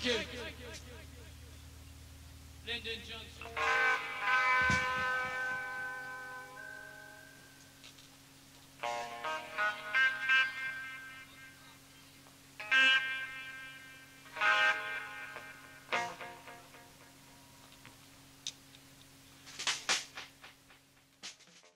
Thank you. Lyndon Johnson.